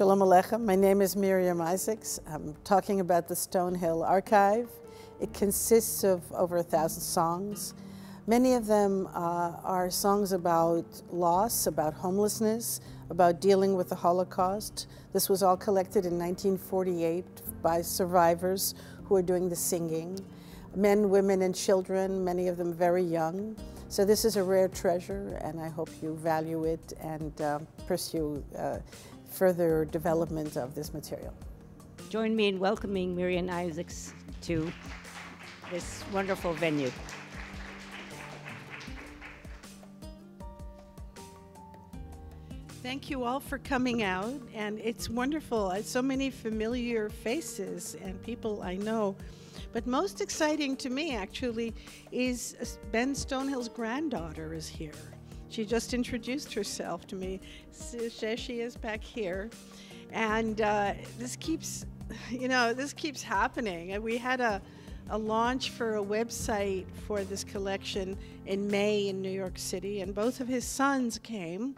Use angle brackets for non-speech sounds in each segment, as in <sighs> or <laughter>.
Shalom Aleichem. My name is Miriam Isaacs. I'm talking about the Stonehill Archive. It consists of over a thousand songs. Many of them uh, are songs about loss, about homelessness, about dealing with the Holocaust. This was all collected in 1948 by survivors who are doing the singing. Men, women, and children, many of them very young. So this is a rare treasure, and I hope you value it and uh, pursue uh, further development of this material. Join me in welcoming Miriam Isaacs to this wonderful venue. Thank you all for coming out, and it's wonderful. So many familiar faces and people I know. But most exciting to me, actually, is Ben Stonehill's granddaughter is here. She just introduced herself to me. There she is back here. And uh, this keeps, you know, this keeps happening. And we had a, a launch for a website for this collection in May in New York City, and both of his sons came.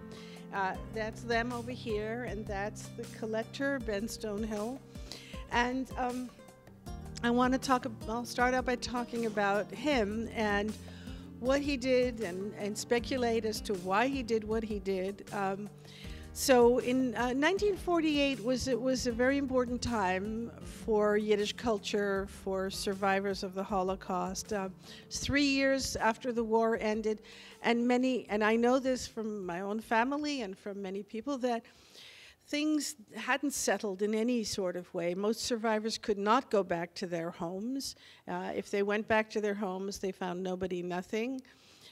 Uh, that's them over here, and that's the collector, Ben Stonehill. And um, I want to talk, I'll start out by talking about him and what he did and, and speculate as to why he did what he did. Um, so in uh, 1948 was it was a very important time for Yiddish culture, for survivors of the Holocaust. Uh, three years after the war ended, and many, and I know this from my own family and from many people that things hadn't settled in any sort of way. Most survivors could not go back to their homes. Uh, if they went back to their homes, they found nobody, nothing.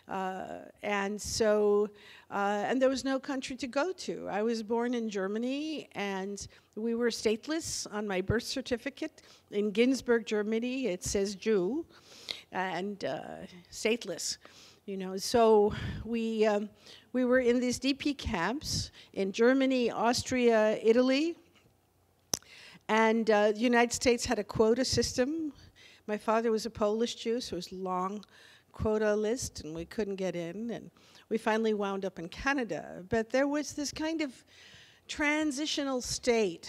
Uh, and so, uh, and there was no country to go to. I was born in Germany, and we were stateless on my birth certificate. In Günzburg, Germany, it says Jew, and uh, stateless. You know, so we um, we were in these DP camps in Germany, Austria, Italy, and uh, the United States had a quota system. My father was a Polish Jew, so it was long quota list, and we couldn't get in. And we finally wound up in Canada. But there was this kind of transitional state.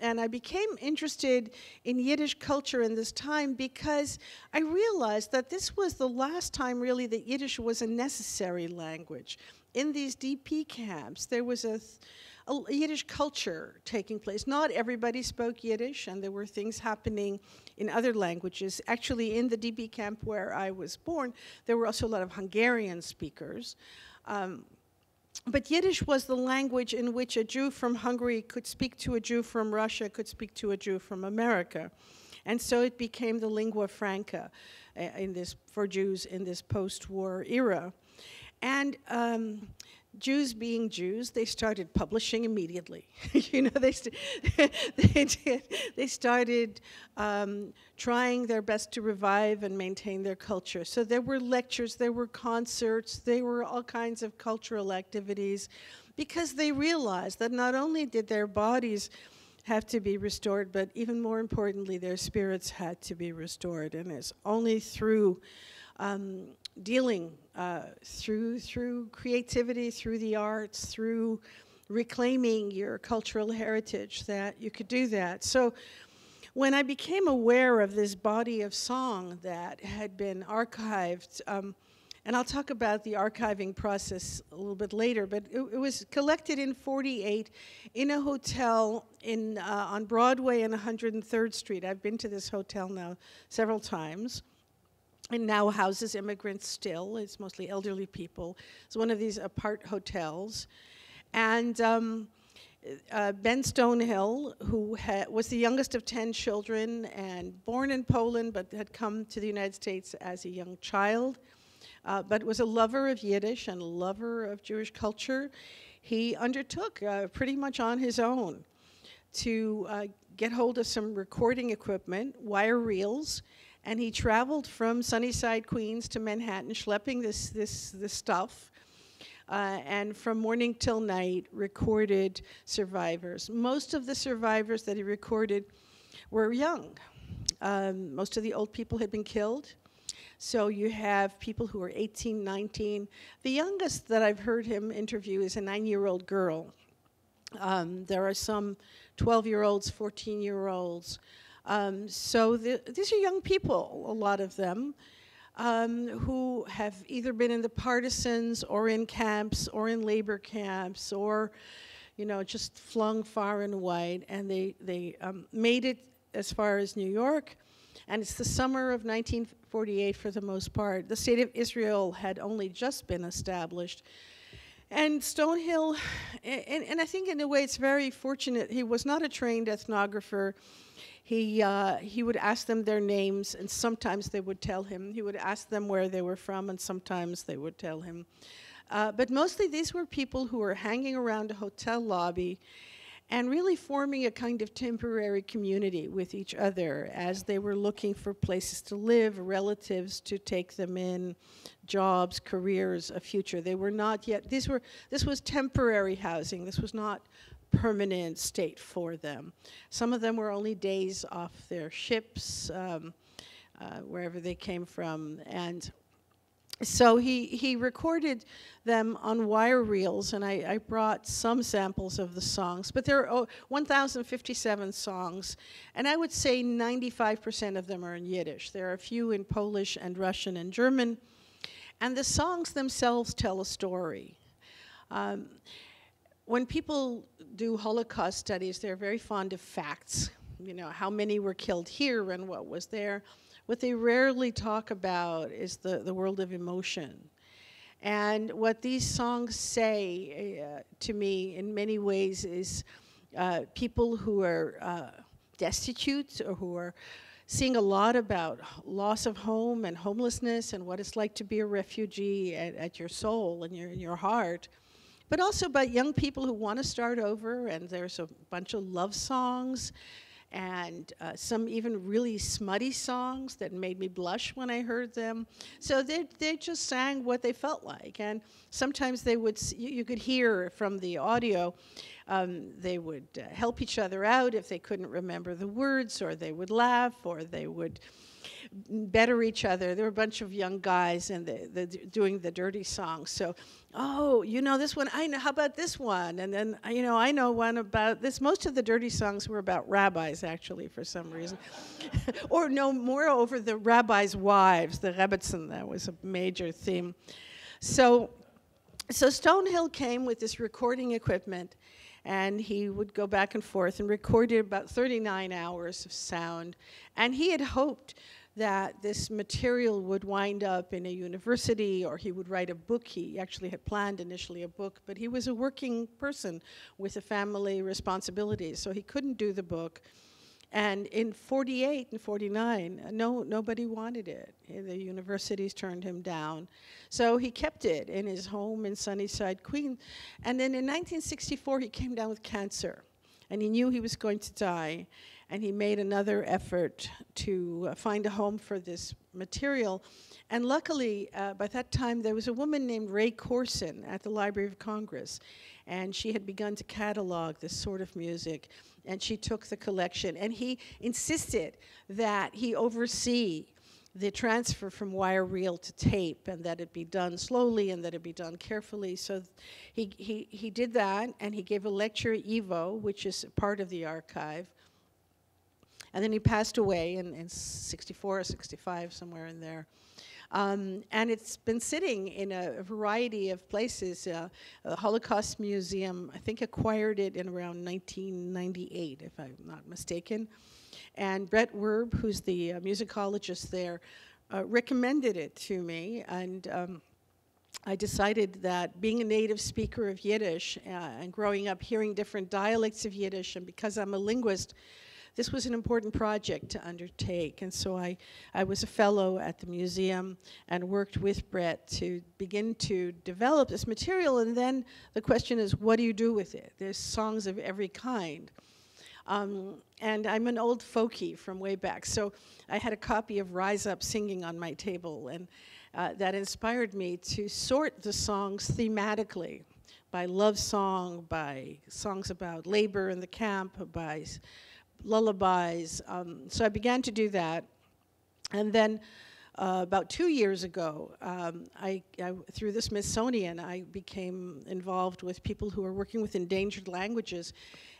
And I became interested in Yiddish culture in this time because I realized that this was the last time, really, that Yiddish was a necessary language in these DP camps, there was a, a, Yiddish culture taking place. Not everybody spoke Yiddish, and there were things happening in other languages. Actually, in the DP camp where I was born, there were also a lot of Hungarian speakers. Um, but Yiddish was the language in which a Jew from Hungary could speak to a Jew from Russia, could speak to a Jew from America. And so it became the lingua franca uh, in this, for Jews in this post-war era. And um, Jews being Jews, they started publishing immediately. <laughs> you know, they, <laughs> they, did, they started um, trying their best to revive and maintain their culture. So there were lectures, there were concerts, there were all kinds of cultural activities because they realized that not only did their bodies have to be restored, but even more importantly, their spirits had to be restored. And it's only through um, dealing uh, through through creativity, through the arts, through reclaiming your cultural heritage that you could do that. So when I became aware of this body of song that had been archived, um, and I'll talk about the archiving process a little bit later, but it, it was collected in 48 in a hotel in, uh, on Broadway and 103rd Street. I've been to this hotel now several times and now houses immigrants still. It's mostly elderly people. It's one of these apart hotels. And um, uh, Ben Stonehill, who was the youngest of 10 children and born in Poland but had come to the United States as a young child, uh, but was a lover of Yiddish and a lover of Jewish culture, he undertook uh, pretty much on his own to uh, get hold of some recording equipment, wire reels, and he traveled from Sunnyside, Queens to Manhattan, schlepping this, this, this stuff. Uh, and from morning till night recorded survivors. Most of the survivors that he recorded were young. Um, most of the old people had been killed. So you have people who are 18, 19. The youngest that I've heard him interview is a nine-year-old girl. Um, there are some 12-year-olds, 14-year-olds um, so the, these are young people, a lot of them, um, who have either been in the partisans or in camps or in labor camps or, you know, just flung far and wide. And they, they um, made it as far as New York. And it's the summer of 1948 for the most part. The state of Israel had only just been established. And Stonehill, and, and, I think in a way it's very fortunate, he was not a trained ethnographer. He, uh, he would ask them their names, and sometimes they would tell him. He would ask them where they were from, and sometimes they would tell him. Uh, but mostly these were people who were hanging around a hotel lobby and really forming a kind of temporary community with each other as they were looking for places to live, relatives to take them in, jobs, careers, a future. They were not yet, these were, this was temporary housing. This was not permanent state for them. Some of them were only days off their ships, um, uh, wherever they came from. And so he, he recorded them on wire reels, and I, I brought some samples of the songs, but there are oh, 1,057 songs, and I would say 95% of them are in Yiddish. There are a few in Polish and Russian and German, and the songs themselves tell a story. Um, when people do Holocaust studies, they're very fond of facts. You know, how many were killed here and what was there. What they rarely talk about is the, the world of emotion. And what these songs say uh, to me in many ways is uh, people who are uh, destitute or who are seeing a lot about loss of home and homelessness and what it's like to be a refugee at, at your soul and your, in your heart, but also about young people who want to start over. And there's a bunch of love songs and uh, some even really smutty songs that made me blush when I heard them. So they, they just sang what they felt like. And sometimes they would, you, you could hear from the audio um, they would uh, help each other out if they couldn't remember the words, or they would laugh, or they would better each other. There were a bunch of young guys and the, the, doing the dirty songs. So, oh, you know this one. I know. How about this one? And then you know I know one about this. Most of the dirty songs were about rabbis, actually, for some reason, <laughs> or no, moreover, the rabbis' wives, the rebbetzin. That was a major theme. So, so Stonehill came with this recording equipment and he would go back and forth and recorded about 39 hours of sound. And he had hoped that this material would wind up in a university or he would write a book. He actually had planned initially a book, but he was a working person with a family responsibility, so he couldn't do the book. And in 48 and 49, no, nobody wanted it. The universities turned him down. So he kept it in his home in Sunnyside, Queens. And then in 1964, he came down with cancer. And he knew he was going to die. And he made another effort to uh, find a home for this material. And luckily, uh, by that time, there was a woman named Rae Korson at the Library of Congress. And she had begun to catalog this sort of music and she took the collection. And he insisted that he oversee the transfer from wire reel to tape and that it be done slowly and that it be done carefully. So he, he, he did that and he gave a lecture at YIVO, which is part of the archive. And then he passed away in, in 64 or 65, somewhere in there. Um, and it's been sitting in a, variety of places. Uh, the Holocaust Museum, I think, acquired it in around 1998, if I'm not mistaken. And Bret Werb, who's the uh, musicologist there, uh, recommended it to me. And um, I decided that being a native speaker of Yiddish uh, and growing up hearing different dialects of Yiddish, and because I'm a linguist, this was an important project to undertake. And so I, I was a fellow at the museum and worked with Bret to begin to develop this material. And then the question is, what do you do with it? There's songs of every kind. Um, and I'm an old folkie from way back. So I had a copy of Rise Up Singing on my table, and uh, that inspired me to sort the songs thematically by love song, by songs about labor in the camp, by lullabies. Um, so I began to do that. And then uh, about two years ago, um, I, I, through the Smithsonian, I became involved with people who are working with endangered languages.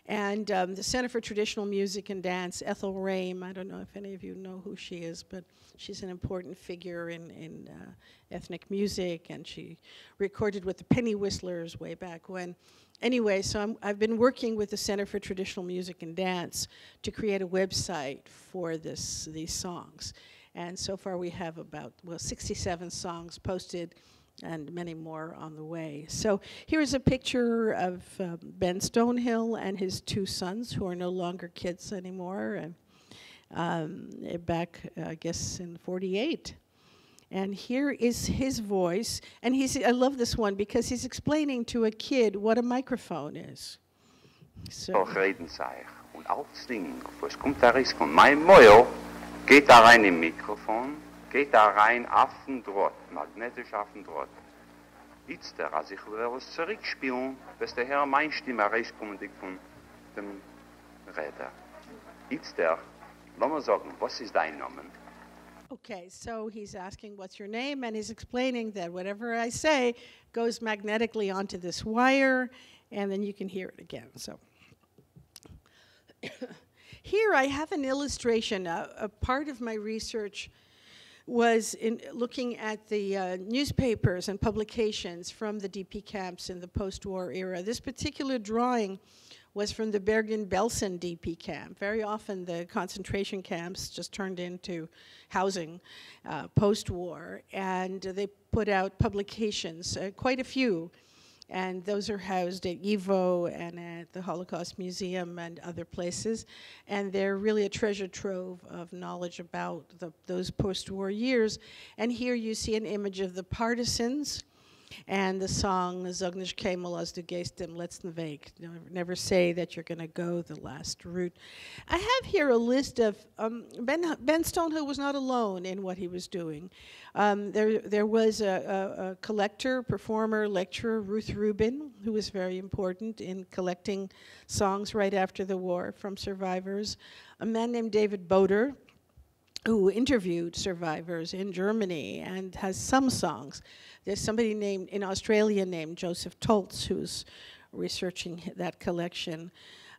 And um, the Center for Traditional Music and Dance, Ethel Raim, I don't know if any of you know who she is, but she's an important figure in, in uh, ethnic music, and she recorded with the Pennywhistlers way back when. Anyway, so i have been working with the Center for Traditional Music and Dance to create a website for this, these songs. And so far we have about, well, 67 songs posted and many more on the way. So here's a picture of um, Ben Stonehill and his two sons, who are no longer kids anymore, and, um, back, uh, I guess, in 48. And here is his voice, and he's, I love this one because he's explaining to a kid what a microphone is. So. reden Geht da rein im Mikrofon, geht da rein magnetisch als ich will es zurückspielen, bis der Herr mein Stimme rauskommt von dem lass mal sagen, was ist dein Name? Okay, so he's asking what's your name, and he's explaining that whatever I say goes magnetically onto this wire, and then you can hear it again. So. <coughs> Here I have an illustration. Uh, a part of my research was in looking at the uh, newspapers and publications from the DP camps in the post-war era. This particular drawing was from the Bergen-Belsen DP camp. Very often the concentration camps just turned into housing uh, post-war, and they put out publications, uh, quite a few, and those are housed at YIVO and at the Holocaust Museum and other places. And they're really a treasure trove of knowledge about the, those post-war years. And here you see an image of the partisans and the song keinmal, als du gehst letzten Weg. Never say that you're going to go the last route. I have here a list of um, Ben, ben Stonehill was not alone in what he was doing. Um, there, there was a, a, a, collector, performer, lecturer, Ruth Rubin, who was very important in collecting songs right after the war from survivors. A man named David Boder, who interviewed survivors in Germany and has some songs. There's somebody named in Australia named Joseph Toltz who's researching that collection.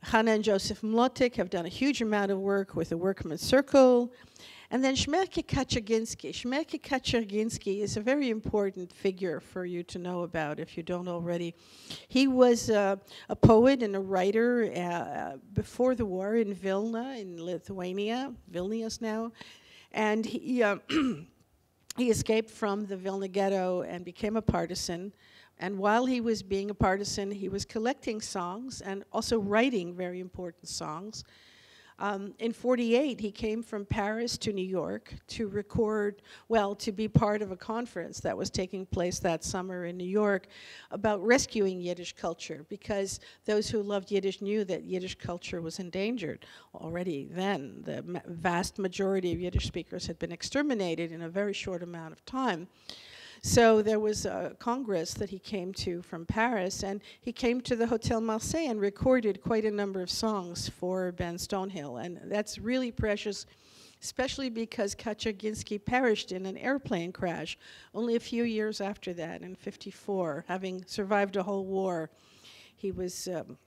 Hannah and Joseph Mlotek have done a huge amount of work with the Workmen's Circle. And then Shmerke Kaczerginski. Shmerke Kaczerginski is a very important figure for you to know about if you don't already. He was uh, a poet and a writer uh, before the war in Vilna, in Lithuania, Vilnius now. And he, uh, <clears throat> he escaped from the Vilna ghetto and became a partisan. And while he was being a partisan, he was collecting songs and also writing very important songs. Um, in 48, he came from Paris to New York to record, well, to be part of a conference that was taking place that summer in New York about rescuing Yiddish culture because those who loved Yiddish knew that Yiddish culture was endangered already then. The vast majority of Yiddish speakers had been exterminated in a very short amount of time. So there was a congress that he came to from Paris, and he came to the Hotel Marseille and recorded quite a number of songs for Ben Stonehill, and that's really precious especially because Kaczerginski perished in an airplane crash only a few years after that, in 54, having survived a whole war. He was um,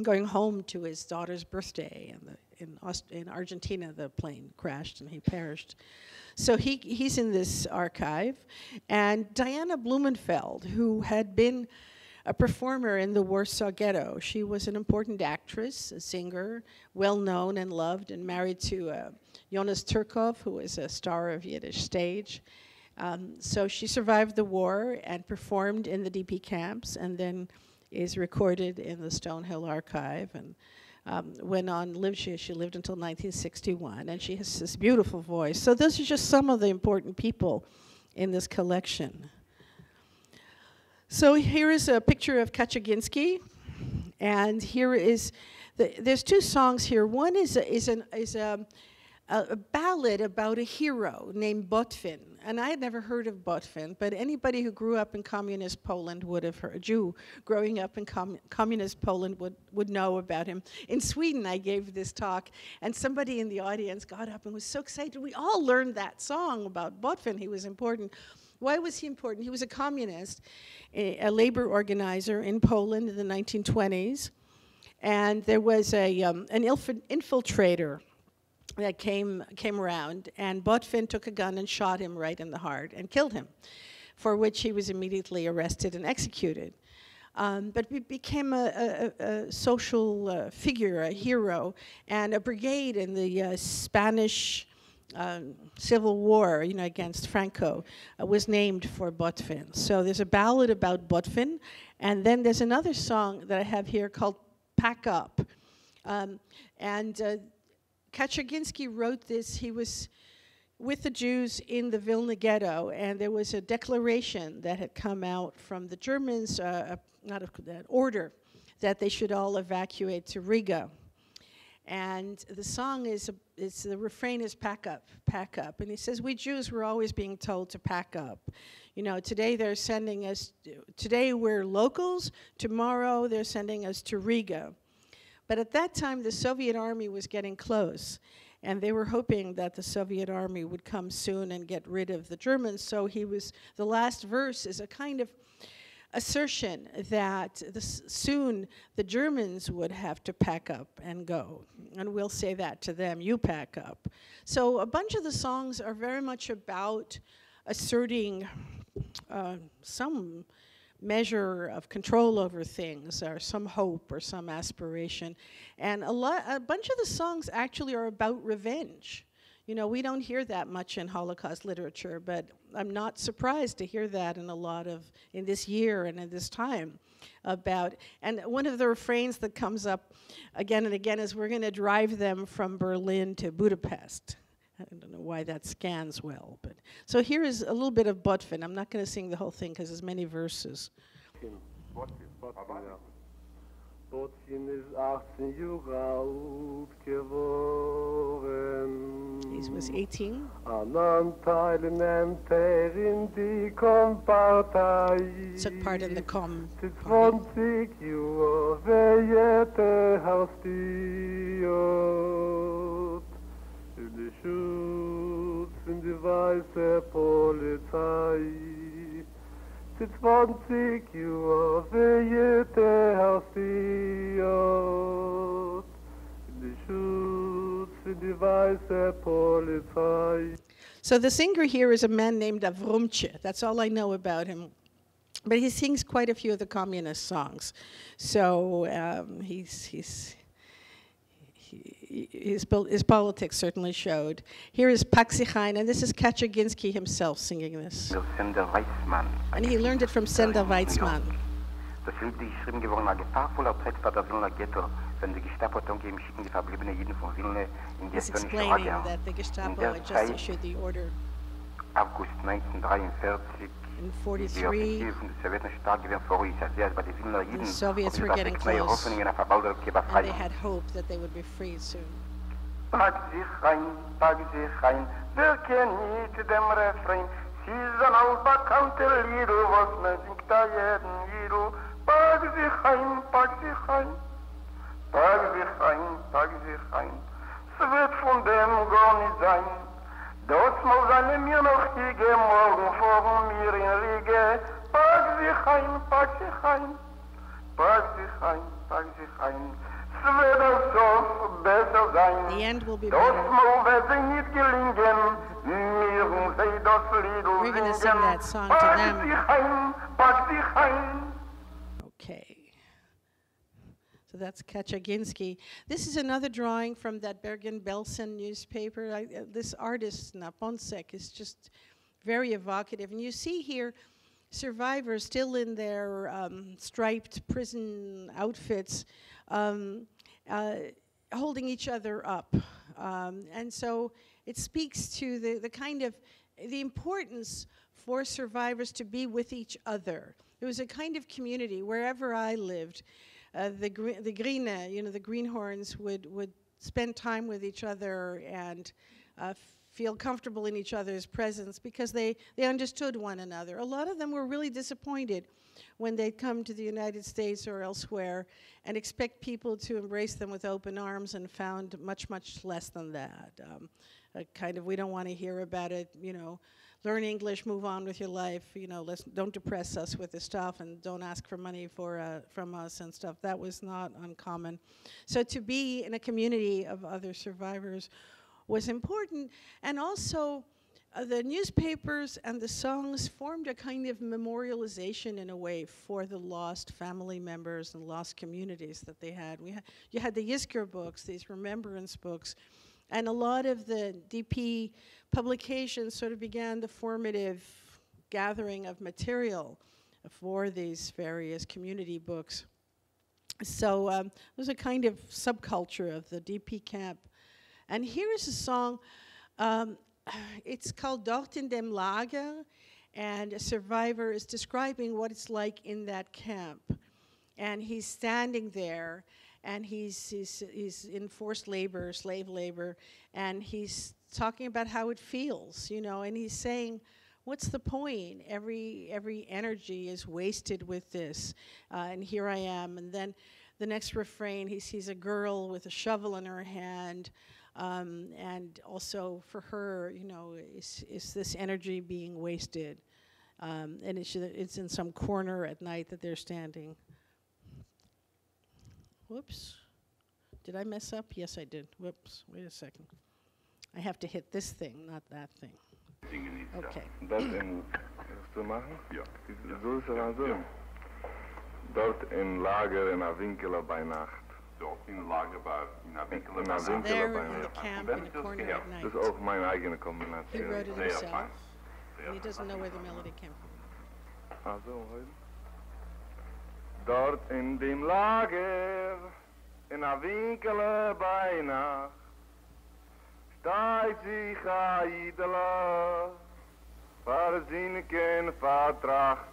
going home to his daughter's birthday, and in, in Argentina, the plane crashed and he perished. So he, he's in this archive. And Diana Blumenfeld, who had been a performer in the Warsaw Ghetto, she was an important actress, a singer, well known and loved, and married to uh, Jonas Turkov, who was a star of Yiddish stage. Um, so she survived the war and performed in the DP camps and then is recorded in the Stonehill archive. And um, went on, lived, she, she lived until 1961, and she has this beautiful voice. So those are just some of the important people in this collection. So here is a picture of Kaczerginski, and here is, the, there's two songs here. One is a, is an, is a, a, ballad about a hero named Botwin. And I had never heard of Botwin, but anybody who grew up in communist Poland would have heard, a Jew growing up in com- communist Poland would, would know about him. In Sweden, I gave this talk, and somebody in the audience got up and was so excited. We all learned that song about Botwin. He was important. Why was he important? He was a communist, a, a labor organizer in Poland in the 1920s. And there was a, um, an infiltrator that came, came around, and Botwin took a gun and shot him right in the heart and killed him, for which he was immediately arrested and executed. Um, but he became a, a, a social uh, figure, a hero, and a brigade in the uh, Spanish um, Civil War, you know, against Franco, uh, was named for Botwin. So there's a ballad about Botwin, and then there's another song that I have here called "Pack Up," um, and uh, wrote this. He was with the Jews in the Vilna ghetto, and there was a declaration that had come out from the Germans, uh, not an order, that they should all evacuate to Riga. And the song is, it's, the refrain is pack up, pack up. And he says, we Jews were always being told to pack up. You know, today they're sending us, today we're locals, tomorrow they're sending us to Riga. But at that time, the Soviet army was getting close, and they were hoping that the Soviet army would come soon and get rid of the Germans. So he was, the last verse is a kind of assertion that the soon the Germans would have to pack up and go. And we'll say that to them, you pack up. So a bunch of the songs are very much about asserting uh, some measure of control over things or some hope or some aspiration. And a, lot, a bunch of the songs actually are about revenge. You know, we don't hear that much in Holocaust literature, but I'm not surprised to hear that in a lot of, in this year and in this time about, and one of the refrains that comes up again and again is we're going to drive them from Berlin to Budapest. I don't know why that scans well, but so here is a little bit of Botwin. I'm not going to sing the whole thing because there's many verses. Botwin is 18 Jahre alt geworden. He was 18. An Teilen nimmt er in die Kompartei. Took part in the Com. 20 In die Schutz, in die 20 Jahre wehete in die weiße Polizei. So the singer here is a man named Avrumche. That's all I know about him. But he sings quite a few of the communist songs. So um, he's, he's, his, his politics certainly showed. Here is Paksichain, and this is Kaczerginski himself singing this. And he learned it from Sender Weizmann. Das sind die geschrieben geworden, eine gefahrvoller Text war der Wilner Ghetto, wenn die Gestapo geben, schicken die verbliebenen Jeden von Wilne in die He's explaining that the Gestapo had just issued the order. August 1943 in 43, the Soviets were getting close, and they had hope that they would be freed soon. Pack sich ein, pack sich ein, wer kennt dem Refrain? Sie Lieder, was da jeden Lieder. Ein, ein, ein, ein. Es wird von dem gar nicht sein. Dort muss eine mir noch hige, morgen vor mir in Riege. Pack sich ein, pack sich ein, pack sich ein, pack sich ein. The end will be better. We're going to sing that song to them. Okay. That's Kaczerginski. This is another drawing from that Bergen-Belsen newspaper. I, uh, this artist, Naponsek, is just very evocative. And you see here survivors still in their um, striped prison outfits um, uh, holding each other up. Um, and so it speaks to the, the kind of the importance for survivors to be with each other. It was a kind of community wherever I lived. Uh, the, gr- the Grine, you know, the greenhorns would, would spend time with each other and uh, feel comfortable in each other's presence because they, they understood one another. A lot of them were really disappointed when they'd come to the United States or elsewhere and expect people to embrace them with open arms and found much, much less than that. Um, kind of, we don't want to hear about it, you know, learn English, move on with your life, you know, let's, don't depress us with this stuff and don't ask for money for, uh, from us and stuff. That was not uncommon. So to be in a community of other survivors was important. And also, uh, the newspapers and the songs formed a kind of memorialization in a way for the lost family members and lost communities that they had. We ha you had the Yizkor books, these remembrance books, and a lot of the DP publications sort of began the formative gathering of material for these various community books. So um, was a kind of subculture of the DP camp. And here is a song, um, <sighs> it's called Dort in dem Lager, and a survivor is describing what it's like in that camp. And he's standing there, and he's, he's, he's in forced labor, slave labor, and he's talking about how it feels, you know, and he's saying, what's the point? Every, every energy is wasted with this, uh, and here I am. And then the next refrain, he sees a girl with a shovel in her hand, um, and also for her, you know, is, is this energy being wasted? Um, and it's, it's in some corner at night that they're standing. Whoops. Did I mess up? Yes, I did. Whoops. Wait a second. I have to hit this thing, not that thing. Okay. Dat in, is te maken? Ja. Zo is er. Ja. Dort in Lager in winkel bij nacht. Zo, in Lagerbar, in haar winkelen. In haar. There in the camp in the corner at night. Dus ook mijn eigen combinatie. He wrote it himself, he doesn't know where the melody came from. Ah, hoor. dort in dem Lager, in a winkele Beinach, steigt sich a Idela, far zinken vertracht,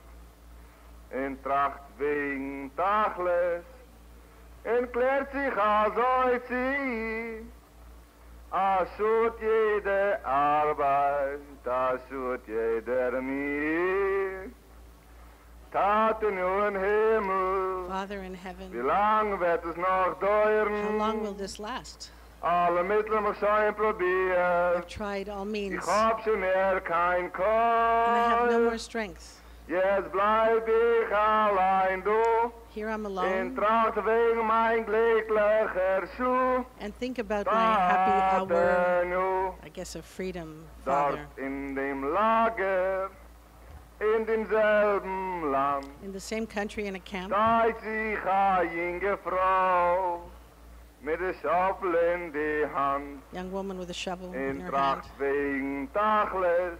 in tracht wegen Tachles, in klärt sich a Zoizi, a schut jede Arbeit, a schut jeder Mir. In Father in heaven, lang wird es noch dauern? how long will this last? Alle Mittel muss sein probieren. I've tried all means, hab schon mehr kein and I have no more strength. Jetzt bleib ich allein du. Here I'm In alone, Tracht wegen mein glücklicher Schuh. and think about my happy hour, I guess, of freedom, Dort Father. in dem Lager, in demselben Land. In the same country in a camp, Steigt sich a junge Frau mit der Schaufel in die Hand, young woman with a shovel in in her hand. Wegen Tachles,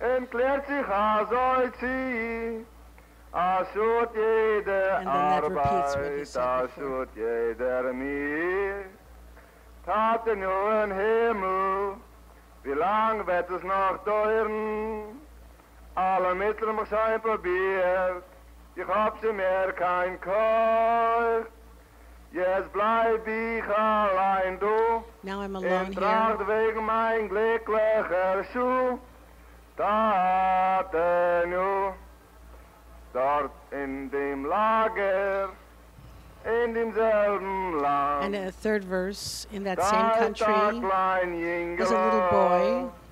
en klärt sich a sie, a schut jede Arbeit, a schut jeder mir. Taten nur in Himmel, wie lang wird es noch dauern? Alle Mittel sein probiert, ich hab sie mehr kein. Jetzt bleib ich allein du, Now I'm alone in here. Tracht wegen mein glücklicher Schuh. Taten er nu, dort in dem Lager, in demselben Land. And a third verse in that same country, there's a little boy gefroren von Kälte,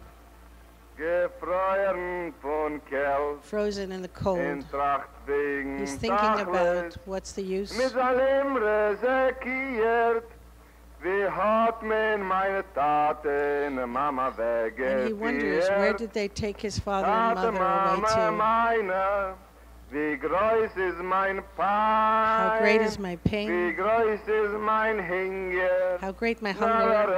frozen in the cold. He's thinking about what's the use? Mit allem reserkiert, wie hat man meine Taten, And he wonders, where did they take his father and mother away to? How great is my Wie pain? groß ist mein Hinger? How great my hunger?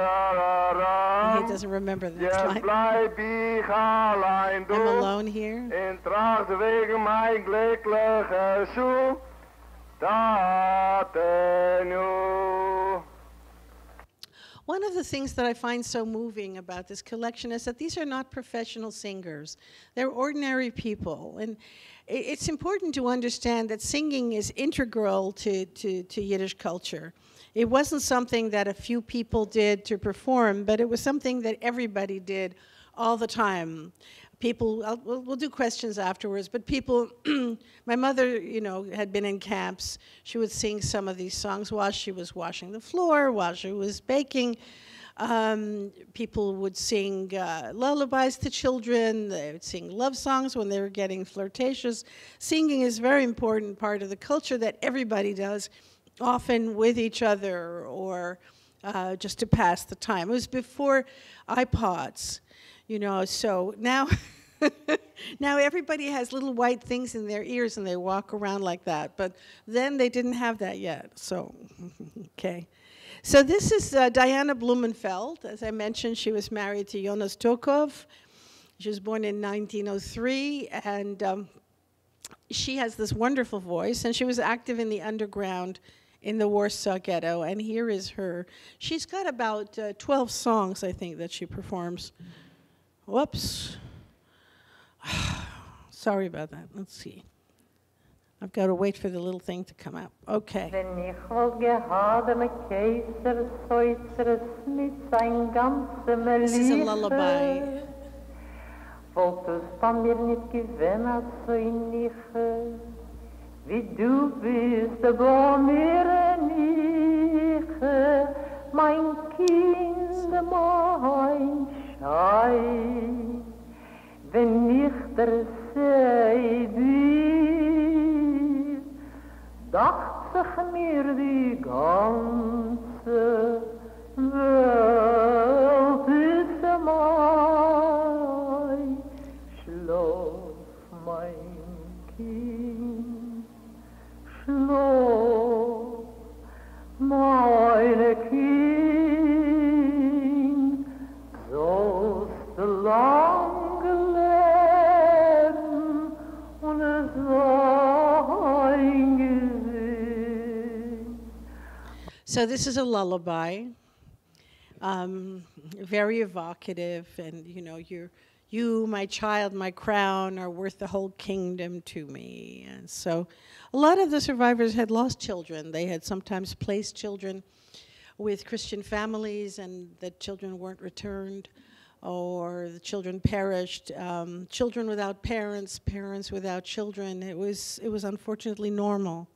And he doesn't remember the next line. bleib ich allein I'm alone here. in Tracht wegen mein glücklicher Schuh. Taten nu. One of the things that I find so moving about this collection is that these are not professional singers. They're ordinary people. And it's important to understand that singing is integral to, to, to Yiddish culture. it wasn't something that a few people did to perform, but it was something that everybody did all the time. People, I'll, we'll, we'll do questions afterwards, but people, <clears throat> my mother, you know, had been in camps. She would sing some of these songs while she was washing the floor, while she was baking. Um, people would sing uh, lullabies to children. They would sing love songs when they were getting flirtatious. Singing is a very important part of the culture that everybody does, often with each other or uh, just to pass the time. It was before iPods, you know, so now. <laughs> now everybody has little white things in their ears and they walk around like that. But then they didn't have that yet. So, <laughs> okay. So this is uh, Diana Blumenfeld. As I mentioned, she was married to Jonas Turkov. She was born in 1903, and um, she has this wonderful voice, and she was active in the underground in the Warsaw Ghetto. And here is her. She's got about uh, 12 songs, I think, that she performs. Whoops. <sighs> Sorry about that. Let's see. I've got to wait for the little thing to come up. Okay. Wenn ich wohl gehad am Kaiser Seutzeres mit sein ganzem This is a lullaby. Wollt es von mir nicht gewinn so in Niche Wie du bist, mir Niche Mein Kind, mein Schei Wenn ich der sei dir dacht sich mir die ganze Welt ist mein Schlaf, mein Kind, Schlaf, meine So this is a lullaby, um, very evocative, and you know, you're, you, my child, my crown, are worth the whole kingdom to me. And so, a lot of the survivors had lost children. They had sometimes placed children with Christian families, and the children weren't returned, or the children perished. Um, children without parents, parents without children. It was it was unfortunately normal.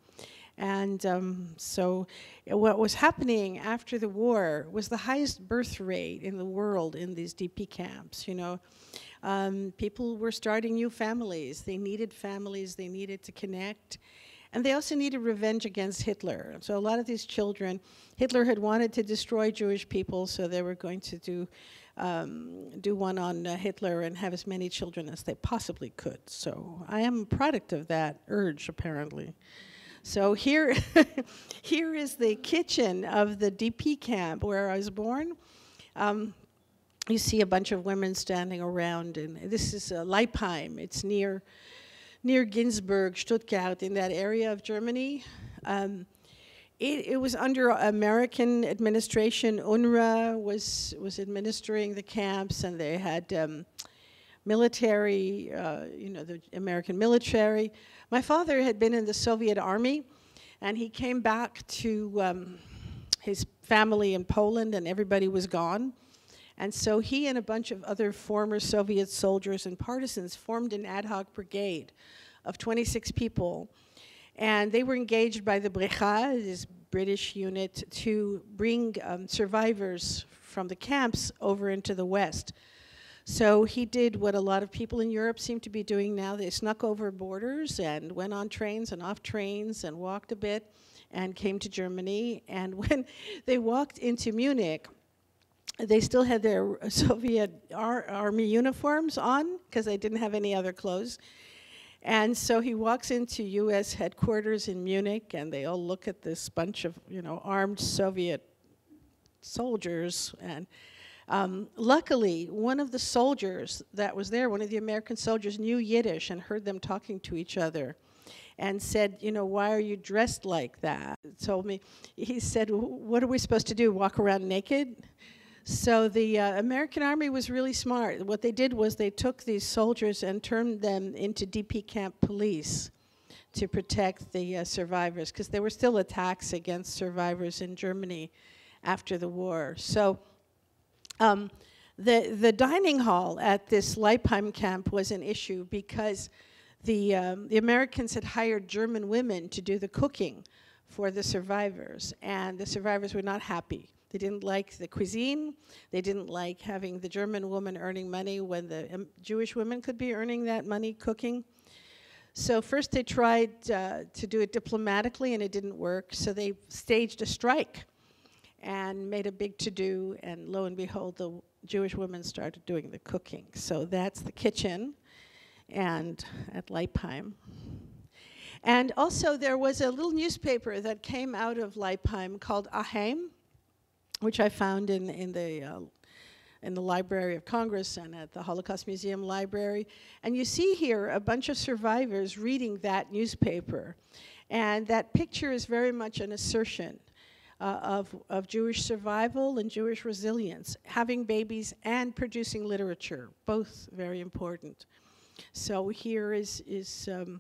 And um, so, uh, what was happening after the war was the highest birth rate in the world in these DP camps. You know, um, people were starting new families. They needed families. They needed to connect. And they also needed revenge against Hitler. So a lot of these children, Hitler had wanted to destroy Jewish people, so they were going to do um, do one on uh, Hitler and have as many children as they possibly could. So I am a product of that urge, apparently. So here, <laughs> here is the kitchen of the DP camp where I was born. Um, you see a bunch of women standing around, and this is uh, Leipheim. It's near, near Günzburg, Stuttgart, in that area of Germany. Um, it, it was under American administration. UNRRA was was administering the camps, and they had um, military, uh, you know, the American military. My father had been in the Soviet army, and he came back to um, his family in Poland, and everybody was gone. And so he and a bunch of other former Soviet soldiers and partisans formed an ad hoc brigade of 26 people. And they were engaged by the Bricha, this British unit, to bring um, survivors from the camps over into the West. So he did what a lot of people in Europe seem to be doing now. They snuck over borders and went on trains and off trains and walked a bit and came to Germany. And <laughs> when they walked into Munich, they still had their <laughs> Soviet ar- army uniforms on because they didn't have any other clothes. And so he walks into U.S. headquarters in Munich, and they all look at this bunch of, you know, armed Soviet soldiers. And um, luckily, one of the soldiers that was there, one of the American soldiers, knew Yiddish and heard them talking to each other and said, you know, why are you dressed like that? Told me, he said, what are we supposed to do, walk around naked? So the uh, American Army was really smart. What they did was they took these soldiers and turned them into DP camp police. to protect the uh, survivors because there were still attacks against survivors in Germany after the war. So um, the, the dining hall at this Leipheim camp was an issue because the, um, the Americans had hired German women to do the cooking for the survivors, and the survivors were not happy. They didn't like the cuisine. They didn't like having the German woman earning money when the um, Jewish women could be earning that money cooking. So, first they tried uh, to do it diplomatically, and it didn't work. So, they staged a strike and made a big to do, and lo and behold, the Jewish women started doing the cooking. So, that's the kitchen and at Leipheim. And also, there was a little newspaper that came out of Leipheim called Aheim, which I found in, in the uh, in the Library of Congress and at the Holocaust Museum Library. And you see here a bunch of survivors reading that newspaper. And that picture is very much an assertion uh, of, of Jewish survival and Jewish resilience, having babies and producing literature, both very important. So here is, is um,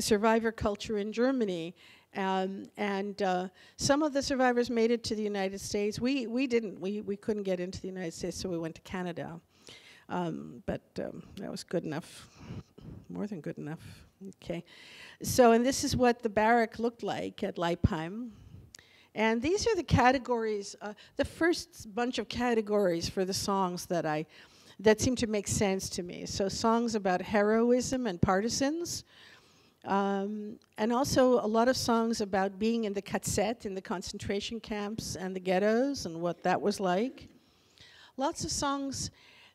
survivor culture in Germany um, and uh, some of the survivors made it to the United States. We, we didn't. We, we couldn't get into the United States, so we went to Canada. Um, but um, that was good enough, more than good enough. Okay. So, and this is what the barrack looked like at Leipheim. And these are the categories, uh, the first bunch of categories for the songs that I, that seem to make sense to me. So songs about heroism and partisans, um, and also a lot of songs about being in the KZ, in the concentration camps and the ghettos and what that was like. Lots of songs.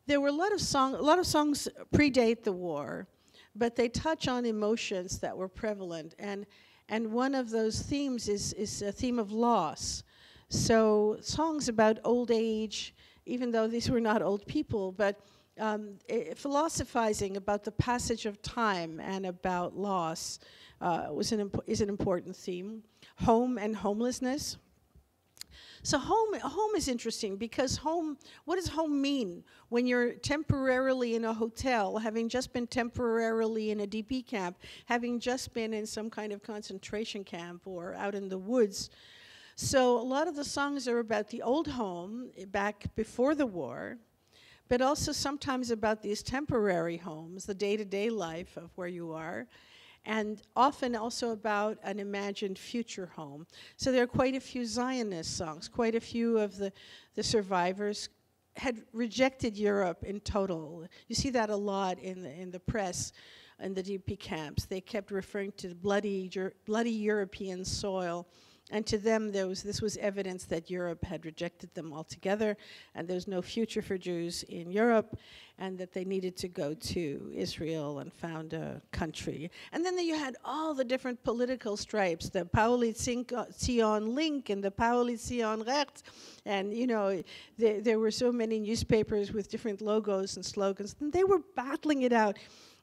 There were a lot of song. A lot of songs predate the war, but they touch on emotions that were prevalent. And and one of those themes is is a theme of loss. So songs about old age, even though these were not old people, but um, philosophizing about the passage of time and about loss uh, was an is an important theme. Home and homelessness. So home home is interesting because home what does home mean when you're temporarily in a hotel having just been temporarily in a DP camp having just been in some kind of concentration camp or out in the woods? So a lot of the songs are about the old home eh, back before the war but also sometimes about these temporary homes, the day to day life of where you are, and often also about an imagined future home. So there are quite a few Zionist songs, quite a few of the, the survivors had rejected Europe in total. You see that a lot in the, in the press in the DP camps. They kept referring to bloody, bloody European soil and to them, there was, this was evidence that Europe had rejected them altogether, and there's no future for Jews in Europe, and that they needed to go to Israel and found a country. And then you had all the different political stripes, the Poale Zion Link and the Poale Zion Recht, and you know, there were so many newspapers with different logos and slogans, and they were battling it out.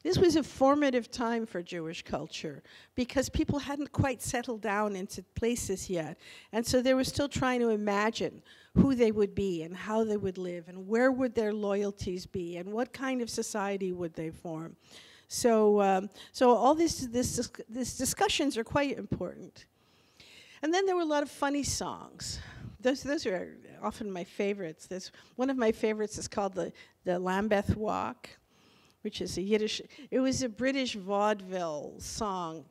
This was a formative time for Jewish culture because people hadn't quite settled down into places yet. And so they were still trying to imagine who they would be and how they would live and where would their loyalties be and what kind of society would they form. So, um, so all these this, this discussions are quite important. And then there were a lot of funny songs. Those, those are often my favorites. There's, one of my favorites is called the, the Lambeth Walk which is a Yiddish, it was a British vaudeville song.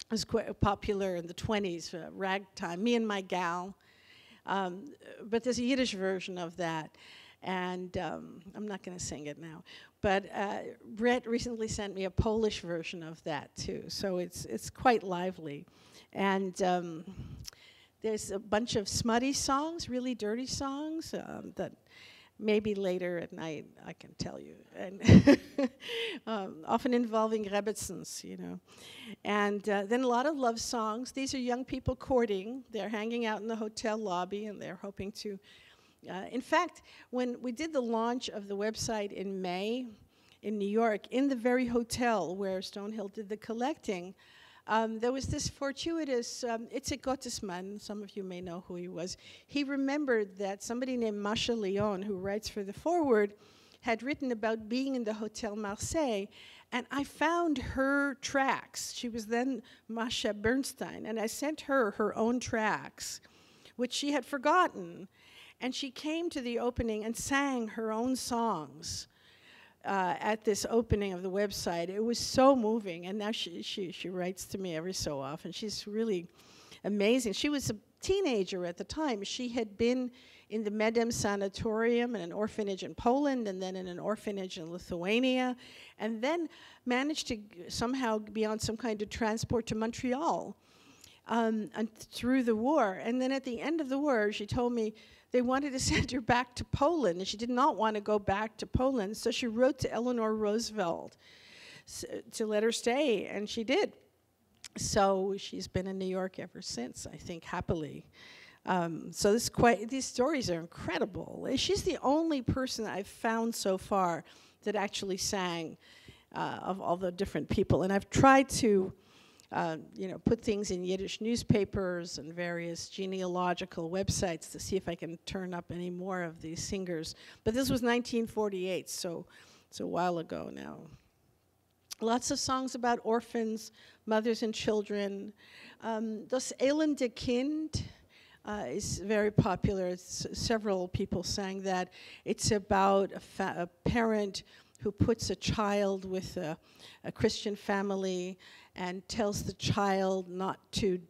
It was quite popular in the 20s, uh, ragtime, me and my gal. Um, but there's a Yiddish version of that. And um, I'm not going to sing it now. But uh, Bret recently sent me a Polish version of that too. So it's, it's quite lively. And um, there's a bunch of smutty songs, really dirty songs um, that maybe later at night I can tell you, and <laughs> um, often involving Rebbetzins, you know. And uh, then a lot of love songs. These are young people courting. They're hanging out in the hotel lobby and they're hoping to. Uh, in fact, when we did the launch of the website in May in New York, in the very hotel where Stonehill did the collecting, um, there was this fortuitous, um, Itzik Gottesman, some of you may know who he was. He remembered that somebody named Masha Leon, who writes for the forward, had written about being in the Hotel Marseille, and I found her tracks. She was then Masha Bernstein, and I sent her her own tracks, which she had forgotten. And she came to the opening and sang her own songs. Uh, at this opening of the website. It was so moving, and now she, she, she writes to me every so often. She's really amazing. She was a teenager at the time. She had been in the Medem Sanatorium in an orphanage in Poland, and then in an orphanage in Lithuania, and then managed to somehow be on some kind of transport to Montreal um, through the war. And then at the end of the war, she told me they wanted to <laughs> send her back to Poland, and she did not want to go back to Poland. So she wrote to Eleanor Roosevelt to let her stay, and she did. So she's been in New York ever since, I think, happily. Um, so this quite, these stories are incredible. She's the only person I've found so far that actually sang uh, of all the different people. And I've tried to uh, you know, put things in Yiddish newspapers and various genealogical websites to see if I can turn up any more of these singers. But this was 1948, so it's a while ago now. Lots of songs about orphans, mothers, and children. Um, Das Elende Kind uh, is very popular. It's, several people sang that. It's about a, a parent who puts a child with a, a Christian family and tells the child not to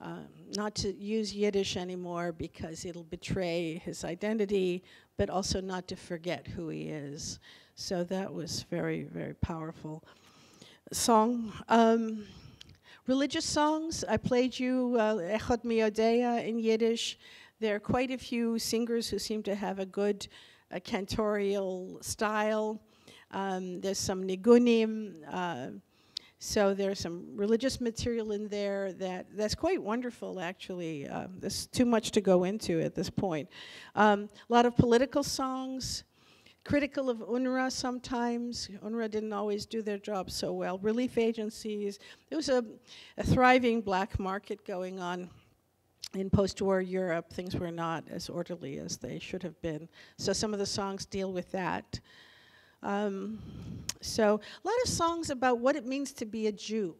um, not to use Yiddish anymore because it'll betray his identity, but also not to forget who he is. So that was very, very powerful song. Um, religious songs, I played you uh, Echad Mi Yodea in Yiddish. There are quite a few singers who seem to have a good cantorial style. Um, there's some nigunim. Uh, so there's some religious material in there that that's quite wonderful, actually. Um, there's too much to go into at this point. Um, a lot of political songs, critical of UNRRA sometimes. UNRRA didn't always do their job so well. Relief agencies. There was a, a thriving black market going on in post-war Europe. Things were not as orderly as they should have been. So some of the songs deal with that. Um, so a lot of songs about what it means to be a Jew.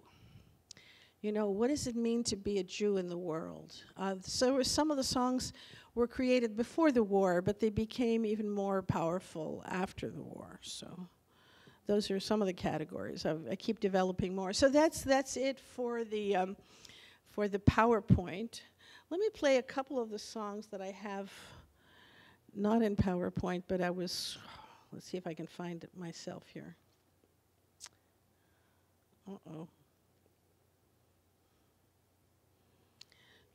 You know, what does it mean to be a Jew in the world? Uh, so some of the songs were created before the war, but they became even more powerful after the war. So those are some of the categories. I, I keep developing more. So that's that's it for the um, for the PowerPoint. Let me play a couple of the songs that I have not in PowerPoint, but I was Let's see if I can find it myself here. Uh-oh.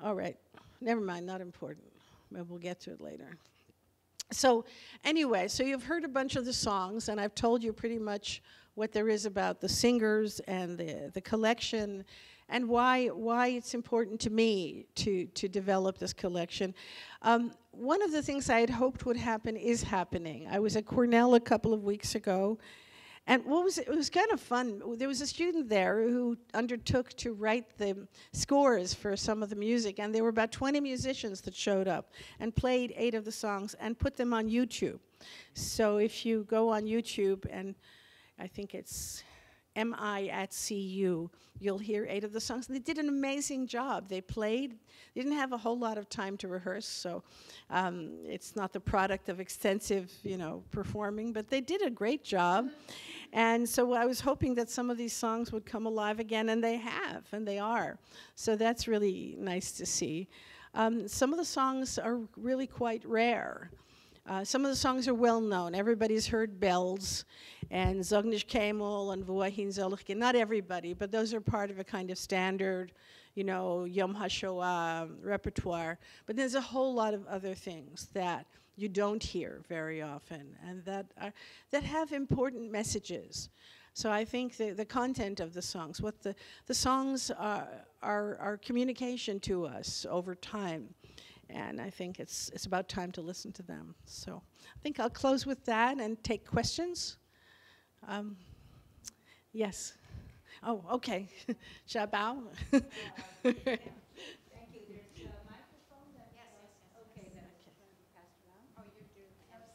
All right. Never mind, not important. Maybe we'll get to it later. So, anyway, so you've heard a bunch of the songs, and I've told you pretty much what there is about the singers and the, the collection and why, why it's important to me to, to develop this collection. Um, one of the things I had hoped would happen is happening. I was at Cornell a couple of weeks ago, and what was it was kind of fun. There was a student there who undertook to write the scores for some of the music, and there were about 20 musicians that showed up and played eight of the songs and put them on YouTube. So if you go on YouTube and I think it's MI at CU. You'll hear eight of the songs. They did an amazing job. They played. They didn't have a whole lot of time to rehearse, so um, it's not the product of extensive, you know, performing. But they did a great job, and so I was hoping that some of these songs would come alive again, and they have, and they are. So that's really nice to see. Um, some of the songs are really quite rare. Uh, some of the songs are well known. Everybody's heard Bells and Zognish Kemel and Vuahin Zolchke. Not everybody, but those are part of a kind of standard, you know, Yom HaShoah repertoire. But there's a whole lot of other things that you don't hear very often and that, are, that have important messages. So I think the, the content of the songs, what the, the songs are, are, are communication to us over time and I think it's it's about time to listen to them. So I think I'll close with that and take questions. Um, yes. Oh, okay. Shabao. I've to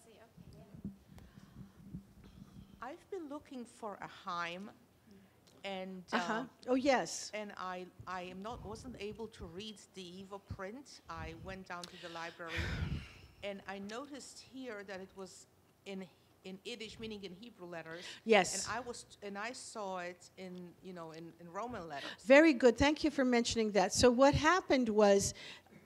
see okay. I've been looking for a Heim, and Uh-huh. um, Oh, yes. and I I am not wasn't able to read the YIVO print. I went down to the library, and I noticed here that it was in in Yiddish, meaning in Hebrew letters. Yes. And I was and I saw it in you know in, in Roman letters. Very good. Thank you for mentioning that. So, what happened was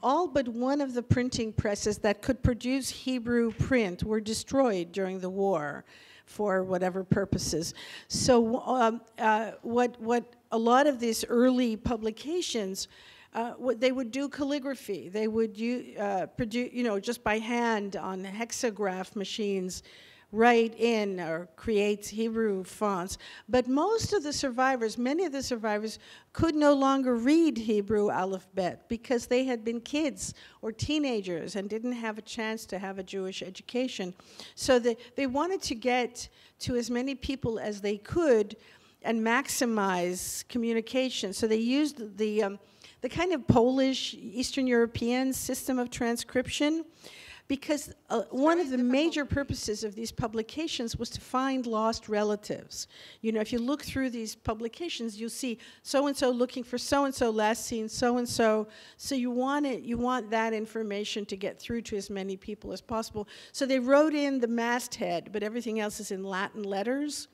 all but one of the printing presses that could produce Hebrew print were destroyed during the war for whatever purposes. So, um, uh, what, what a lot of these early publications uh, what they would do calligraphy. They would uh, produce, you know, just by hand on hectograph machines, write in or create Hebrew fonts. But most of the survivors, many of the survivors, could no longer read Hebrew alphabet because they had been kids or teenagers and didn't have a chance to have a Jewish education. So they, they wanted to get to as many people as they could and maximize communication. So they used the, um, the kind of Polish, Eastern European system of transcription because uh, one of the major purposes of these publications was to find lost relatives. You know, if you look through these publications, you'll see so and so looking for so and so last seen so and so. So you want it, you want that information to get through to as many people as possible. So they wrote in the masthead, but everything else is in Latin letters.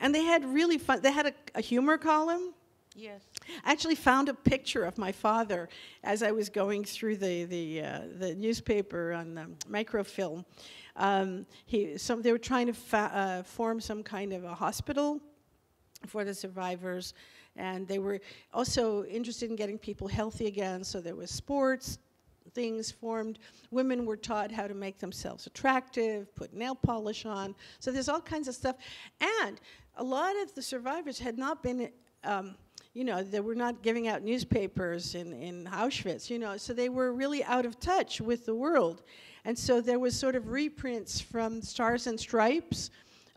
And they had really fun. They had a, a humor column. Yes. I actually found a picture of my father as I was going through the the, uh, the newspaper on the microfilm. Um, he, some, they were trying to uh, form some kind of a hospital for the survivors, and they were also interested in getting people healthy again. So there was sports things formed. Women were taught how to make themselves attractive, put nail polish on. So there's all kinds of stuff, and a lot of the survivors had not been. Um, you know, they were not giving out newspapers in, in Auschwitz, you know, so they were really out of touch with the world. And so there was sort of reprints from Stars and Stripes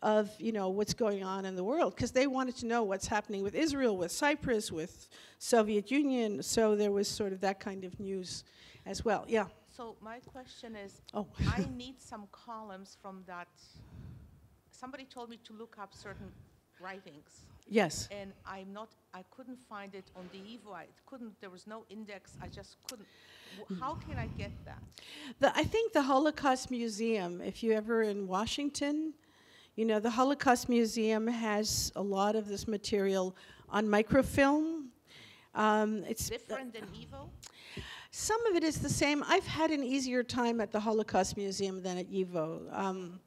of, you know, what's going on in the world, because they wanted to know what's happening with Israel, with Cyprus, with Soviet Union. So there was sort of that kind of news as well. Yeah. So my question is, Oh. I need some columns from that. Somebody told me to look up certain writings, Yes. and I'm not. I couldn't find it on the YIVO. I couldn't. There was no index. I just couldn't. How can I get that? The, I think the Holocaust Museum, if you ever in Washington, you know, the Holocaust Museum has a lot of this material on microfilm. Um, it's Different than YIVO? Some of it is the same. I've had an easier time at the Holocaust Museum than at YIVO. Um,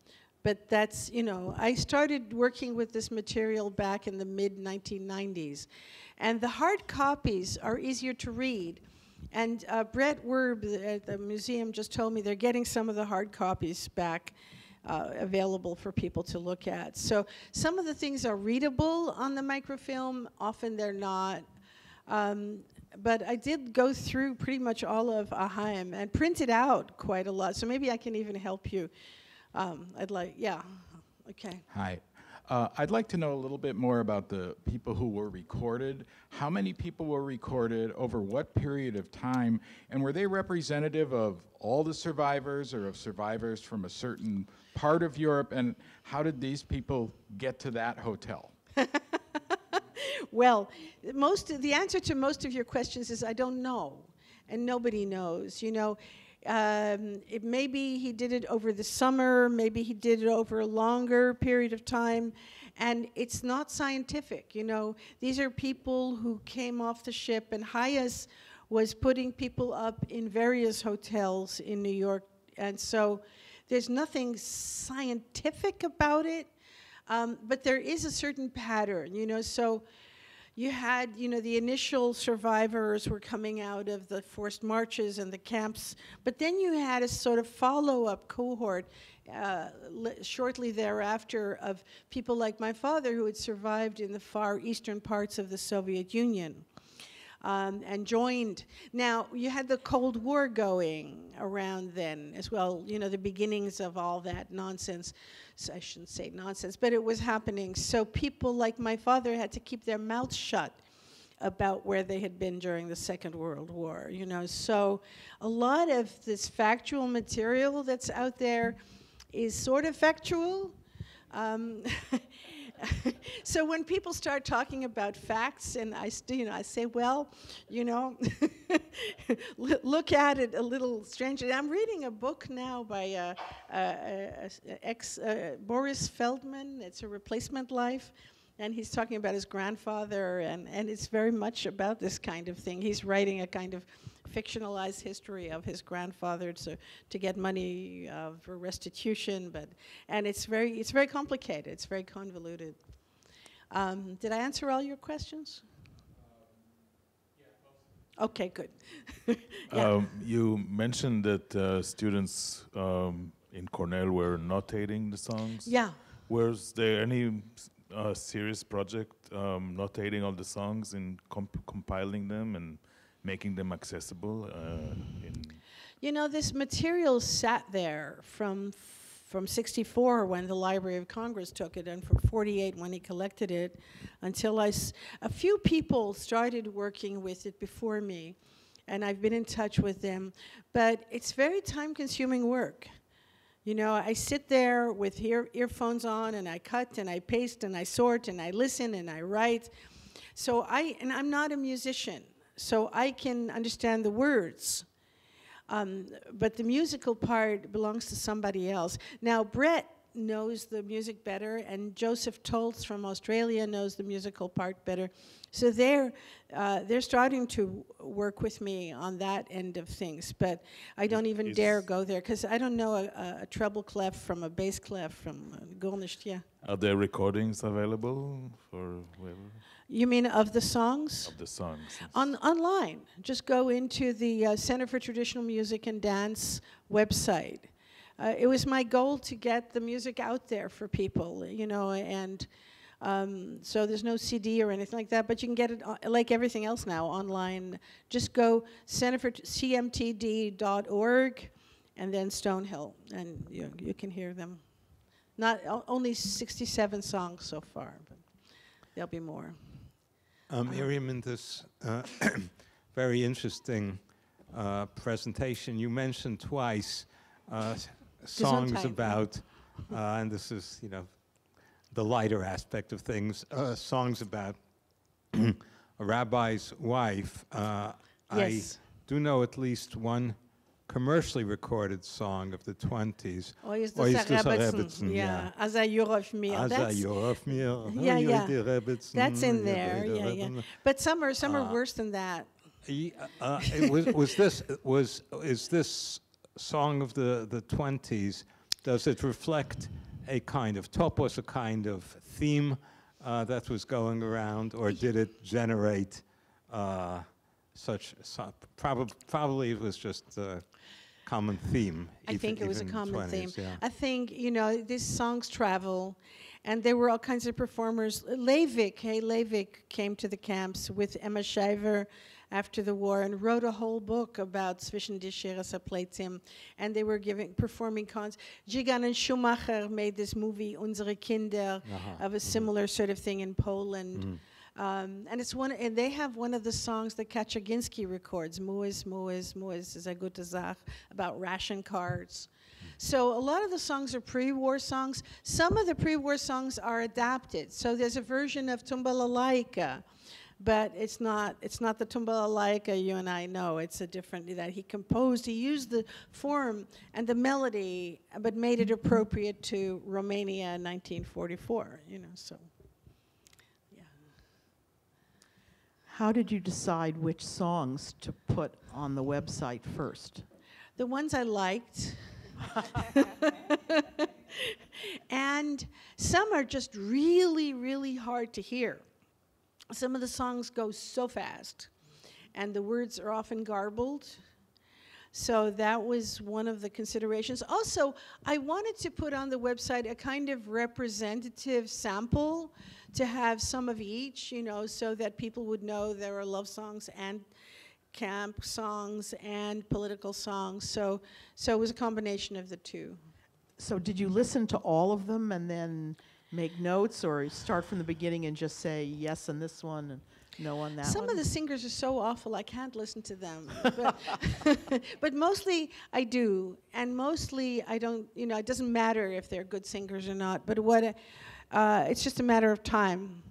but that's, you know, I started working with this material back in the mid 1990s. And the hard copies are easier to read. And uh, Bret Werb at the museum just told me they're getting some of the hard copies back uh, available for people to look at. So some of the things are readable on the microfilm, often they're not. Um, but I did go through pretty much all of Aheim and printed out quite a lot. So maybe I can even help you. Um, I'd like, yeah, okay. Hi. Uh, I'd like to know a little bit more about the people who were recorded. How many people were recorded over what period of time? And were they representative of all the survivors or of survivors from a certain part of Europe? And how did these people get to that hotel? <laughs> Well, most of, the answer to most of your questions is I don't know, and nobody knows. You know, um, it maybe he did it over the summer, maybe he did it over a longer period of time, and it's not scientific. You know, these are people who came off the ship, and HIAS was putting people up in various hotels in New York, and so there's nothing scientific about it. Um, but there is a certain pattern, you know. So you had, you know, the initial survivors were coming out of the forced marches and the camps, but then you had a sort of follow-up cohort uh, shortly thereafter of people like my father who had survived in the far eastern parts of the Soviet Union um, and joined. Now, you had the Cold War going around then as well, you know, the beginnings of all that nonsense. So I shouldn't say nonsense, but it was happening. So people like my father had to keep their mouths shut about where they had been during the Second World War, you know. So a lot of this factual material that's out there is sort of factual, Um, <laughs> <laughs> so when people start talking about facts, and I, you know, I say, well, you know, <laughs> look at it a little strangely. I'm reading a book now by uh, uh, uh, ex uh, Boris Feldman. It's a replacement life. And he's talking about his grandfather, and, and it's very much about this kind of thing. He's writing a kind of fictionalized history of his grandfather to, to get money uh, for restitution, but and it's very it's very complicated. It's very convoluted. Um, did I answer all your questions? Okay, good. <laughs> yeah. Um, you mentioned that uh, students um, in Cornell were notating the songs. Yeah. Was there any uh, serious project um, notating all the songs and comp- compiling them and making them accessible? Uh, You know, this material sat there from from 64 when the Library of Congress took it, and from 48 when he collected it, until I, a few people started working with it before me, and I've been in touch with them, but it's very time-consuming work. You know, I sit there with ear- earphones on, and I cut, and I paste, and I sort, and I listen, and I write. So I, and I'm not a musician, so I can understand the words. Um, but the musical part belongs to somebody else. Now, Bret knows the music better, and Joseph Toltz from Australia knows the musical part better. So they're, uh, they're starting to work with me on that end of things, but I don't even dare go there because I don't know a, a, treble clef from a bass clef from uh, yeah. are there recordings available for whoever You mean of the songs? of the songs? On, online. Just go into the uh, Center for Traditional Music and Dance website. Uh, it was my goal to get the music out there for people, you know, and um, so there's no CD or anything like that, but you can get it o- like everything else now online. Just go Center for CMTD.org and then Stonehill, and you, you can hear them. Not only 67 songs so far, but there'll be more. Uh, Miriam, in this uh, <coughs> very interesting uh, presentation, you mentioned twice uh, songs about, uh, and this is, you know, the lighter aspect of things, uh, songs about <clears throat> a rabbi's wife. Uh, Yes. I do know at least one commercially recorded song of the 20s. Oh, is Or the is the Rebbetzin, Rebbetzin, yeah. As a Eurof mir. As That's, I of yeah, yeah. <laughs> That's in there, yeah, yeah. But some are some are Uh, worse than that. Uh, was, was this was is this song of the the twenties? Does it reflect a kind of topos, a kind of theme uh, that was going around, or did it generate uh, such? So, probably probably it was just a common theme. I even- think it was a common 20s, theme. Yeah. I think, you know, these songs travel, and there were all kinds of performers. Leivik, hey, Leivik came to the camps with Emma Schaver after the war and wrote a whole book about Zwischen die Scheres Pleitzim, and they were giving performing cons. Dzigan and Schumacher made this movie, Unsere Kinder, Uh-huh. of a similar sort of thing in Poland. Um, and it's one, and they have one of the songs that Kaczerginski records, Muis, Muis, Muis is a gute Sach, about ration cards. So a lot of the songs are pre-war songs. Some of the pre-war songs are adapted. So there's a version of Tumbala Laika, but it's not it's not the Tumbala Laika you and I know. It's a different that he composed. He used the form and the melody, but made it appropriate to Romania in 1944. You know, so. yeah. How did you decide which songs to put on the website first? the ones I liked. <laughs> <laughs> and some are just really, really hard to hear. Some of the songs go so fast, and the words are often garbled. So that was one of the considerations. Also, I wanted to put on the website a kind of representative sample to have some of each, you know, so that people would know there are love songs and camp songs and political songs. So, so it was a combination of the two. So did you listen to all of them and then make notes, or start from the beginning and just say yes on this one? And No on that Some one? of the singers are so awful, I can't listen to them. <laughs> but, <laughs> but mostly I do. And mostly I don't, you know, it doesn't matter if they're good singers or not. But what, uh, it's just a matter of time.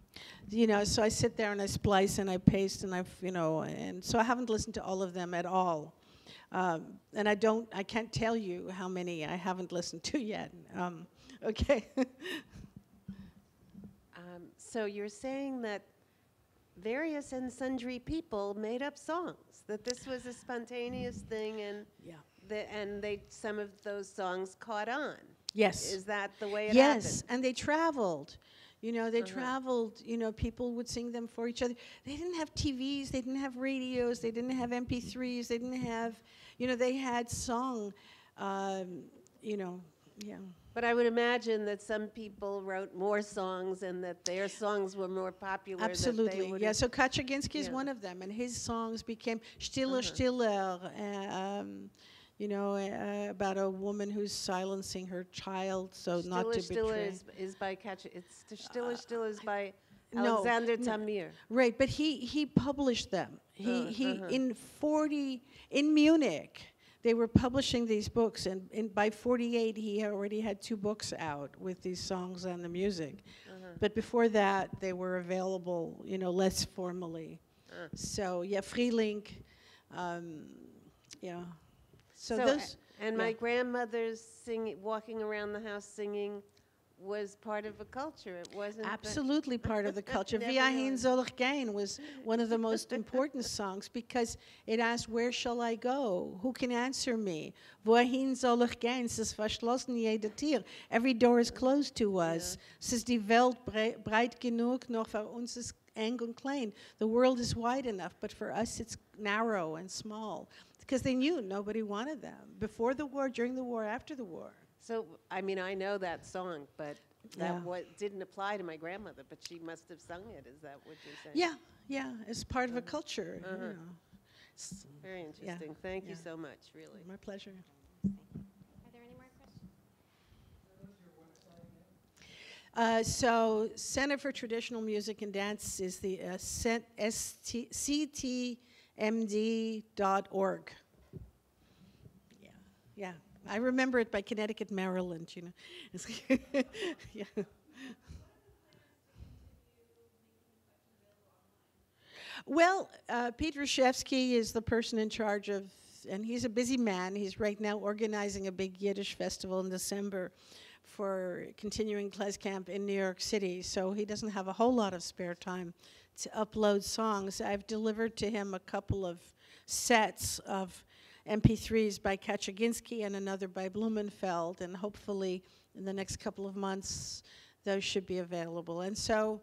You know, so I sit there and I splice and I paste and I, you know, and so I haven't listened to all of them at all. Um, and I don't, I can't tell you how many I haven't listened to yet. Um, okay. <laughs> So you're saying that various and sundry people made up songs, that this was a spontaneous thing and yeah. the, and they some of those songs caught on. Yes. Is that the way it yes, happened? and they traveled. You know, they Uh-huh. traveled. You know, people would sing them for each other. They didn't have TVs. They didn't have radios. They didn't have MP3s. They didn't have, you know, they had song. Um, you know, yeah. But I would imagine that some people wrote more songs and that their songs were more popular. Absolutely. Yeah. So Kaczerginski is one of them, and his songs became Stiller, Uh-huh. Stiller. uh, um, you know, uh, about a woman who's silencing her child, so not Stiller to Stiller betray. is, is by Catch. It's Stiller Stiller is by No, Alexander no. Tamir. Right, but he he published them. He Uh, he uh-huh. in 40 in Munich. They were publishing these books, and in, by 48, he already had two books out with these songs and the music. Uh-huh. But before that, they were available, you know, less formally. Uh. So yeah, Freelink, um, yeah. So, a- those. and yeah. my grandmother's singing, walking around the house singing, was part of a culture. It wasn't Absolutely part of the <laughs> culture. Never Viahin knew. soll ich gehen was one of the most important songs because it asked, Where shall I go? Who can answer me? Wohin soll ich gehen? Es ist verschlossen jede Tür. Every door is closed to us. Ist die Welt brei- breit genug, noch für uns ist eng und klein. The world is wide enough, but for us it's narrow and small. Because they knew nobody wanted them before the war, during the war, after the war. So, I mean, I know that song, but that Yeah. wa- didn't apply to my grandmother, but she must have sung it. Is that what you're saying? Yeah, yeah, it's part of a culture. Uh-huh. know. S- Very yeah, interesting. Thank you so much, really. My pleasure. Are there any more questions? Uh, so, Center for Traditional Music and Dance is the uh, cent- ST ctmd.org. Yeah, yeah. I remember it by Connecticut, Maryland, you know. <laughs> yeah. Well, uh, Pete Rushefsky is the person in charge of, and he's a busy man. He's right now organizing a big Yiddish festival in December for continuing Klez Camp in New York City. So he doesn't have a whole lot of spare time to upload songs. I've delivered to him a couple of sets of MP3s by Kaczerginski and another by Blumenfeld, and hopefully in the next couple of months those should be available. And so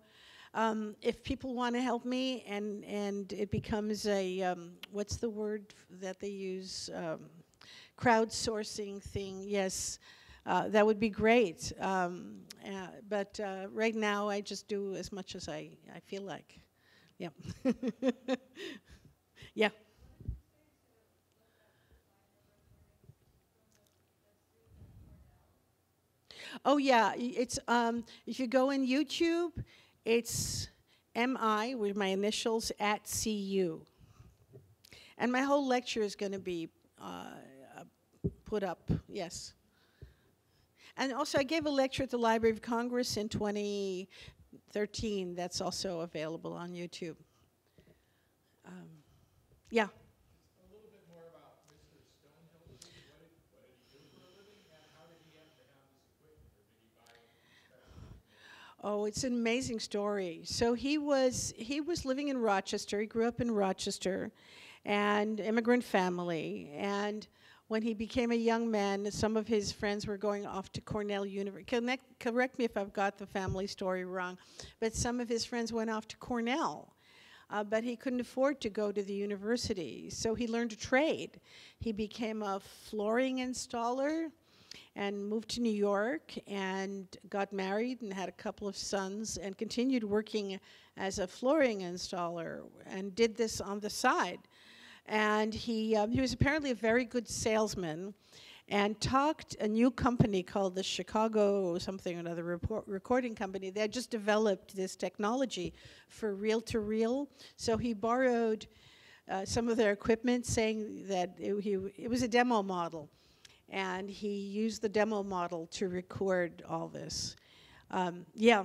um, if people want to help me and, and it becomes a, um, what's the word that they use? Um, crowdsourcing thing, yes, uh, that would be great. Um, uh, but uh, right now, I just do as much as I, I feel like. <laughs> Yeah. yeah. Oh yeah, it's um, if you go in YouTube, it's MI with my initials at CU, and my whole lecture is going to be uh, uh, put up. Yes, and also I gave a lecture at the Library of Congress in 2013. That's also available on YouTube. Um, yeah. Oh, it's an amazing story. So he was he was living in Rochester. He grew up in Rochester, and immigrant family. And when he became a young man, some of his friends were going off to Cornell University. Correct me if I've got the family story wrong, but some of his friends went off to Cornell. Uh, but he couldn't afford to go to the university, so he learned a trade. He became a flooring installer and moved to New York and got married and had a couple of sons and continued working as a flooring installer and did this on the side. And he, um, he was apparently a very good salesman. and talked a new company called the Chicago something or another report, recording company. They had just developed this technology for reel to reel. So he borrowed uh, some of their equipment, saying that it, he, it was a demo model, and he used the demo model to record all this. Um, yeah,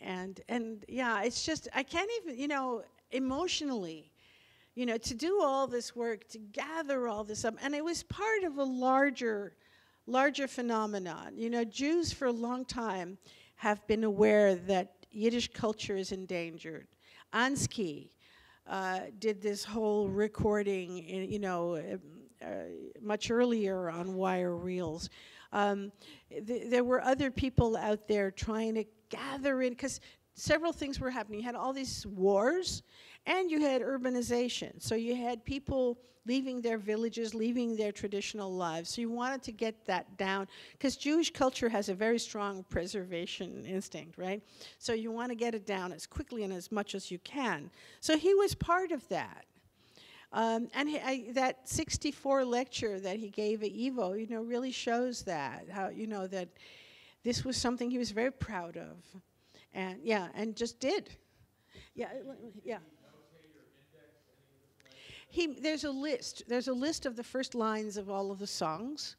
and and yeah, it's just I can't even you know emotionally you know, to do all this work, to gather all this up, and it was part of a larger, larger phenomenon. You know, Jews for a long time have been aware that Yiddish culture is endangered. Ansky uh, did this whole recording, in, you know, uh, much earlier on wire reels. Um, th- there were other people out there trying to gather in, because several things were happening. You had all these wars, and you had urbanization. So you had people leaving their villages, leaving their traditional lives. So you wanted to get that down because Jewish culture has a very strong preservation instinct, right? So you want to get it down as quickly and as much as you can. So he was part of that. Um, and he, I, that 64 lecture that he gave at YIVO, you know, really shows that, how, you know, that this was something he was very proud of. And yeah, and just did. Yeah, yeah he, there's a list. There's a list of the first lines of all of the songs,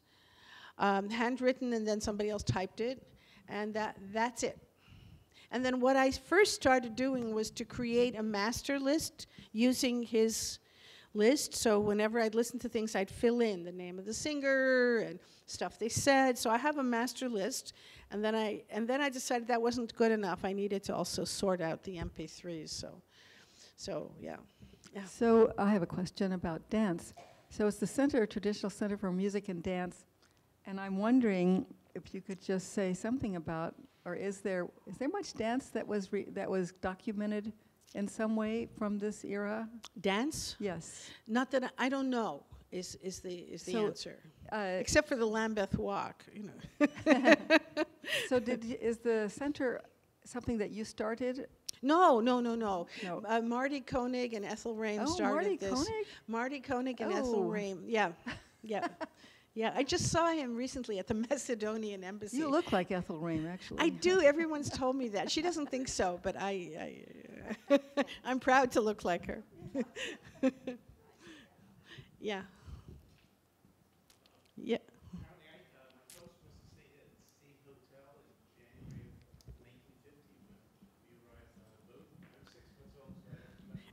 um, handwritten, and then somebody else typed it, and that, that's it. And then what I first started doing was to create a master list using his list. So whenever I'd listen to things, I'd fill in the name of the singer and stuff they said. So I have a master list, and then I and then I decided that wasn't good enough. I needed to also sort out the MP3s. So, so yeah. Yeah. So I have a question about dance. So it's the Center, Traditional Center for Music and Dance, and I'm wondering if you could just say something about, or is there is there much dance that was that was documented in some way from this era? Dance? Yes. Not that I, I don't know. Is is the is the So, answer? Uh, Except for the Lambeth Walk, you know. <laughs> so did is the center something that you started? No, no, no, no. No. Uh, Marty Koenig and Ethel Raim Oh, started Marty this. Koenig? Marty Koenig and Ethel Oh. Raim. Yeah, <laughs> yeah, yeah. I just saw him recently at the <laughs> Macedonian embassy. You look like Ethel Raim, actually. I do. Everyone's told me that. She doesn't think so, but I, I <laughs> I'm proud to look like her. <laughs> yeah. Yeah.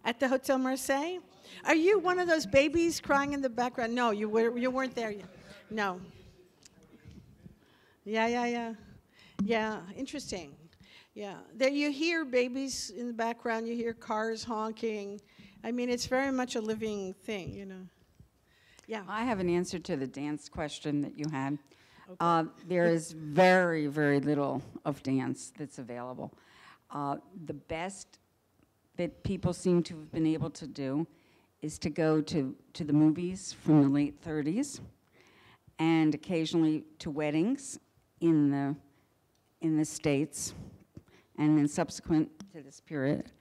At the Hotel Marseille? Are you one of those babies crying in the background? No, you were you weren't there yet. No. Yeah, yeah, yeah. Yeah, interesting. Yeah. There you hear babies in the background, you hear cars honking. I mean, it's very much a living thing, you know. Yeah. I have an answer to the dance question that you had. Uh, there is very, very little of dance that's available. Uh, the best that people seem to have been able to do is to go to, to the movies from the late 30s and occasionally to weddings in the, in the States and then subsequent to this period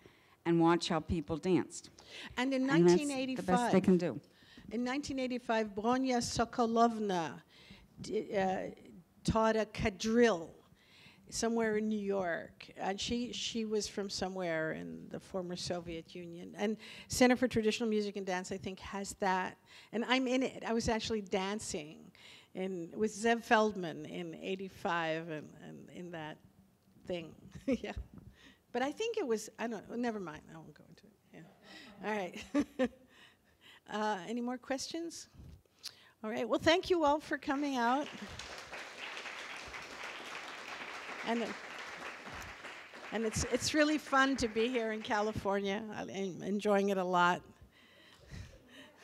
and watch how people danced. And in And that's 1985, the best they can do. In 1985, Bronya Sokolovna uh, taught a quadrille somewhere in New York, and she she was from somewhere in the former Soviet Union. And Center for Traditional Music and Dance, I think, has that. And I'm in it. I was actually dancing in with Zev Feldman in '85, and, and in that thing. <laughs> yeah. But I think it was. I don't. know, Never mind. I won't go into it. Yeah. All right. <laughs> Uh, any more questions? All right. Well, thank you all for coming out. And, and it's, it's really fun to be here in California. I'm enjoying it a lot. <laughs>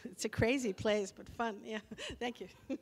It's a crazy place, but fun. Yeah. Thank you.